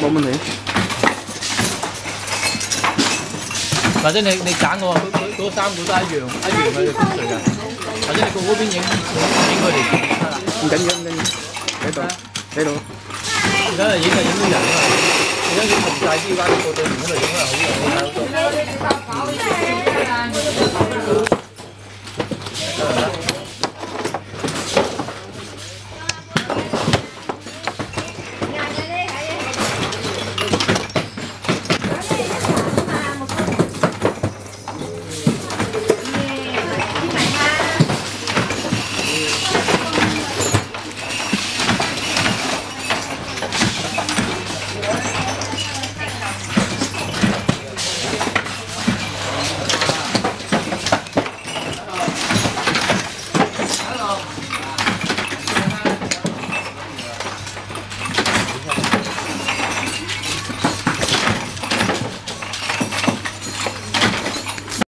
冇問題。或者你你揀我，嗰嗰嗰三個都一樣，一樣嘅風水嘅。或者你過嗰邊影，影佢哋。唔緊要，唔緊要。喺度，喺度。而家影就影到人啊嘛！而家影同大啲關，個對面嗰度影啊，好。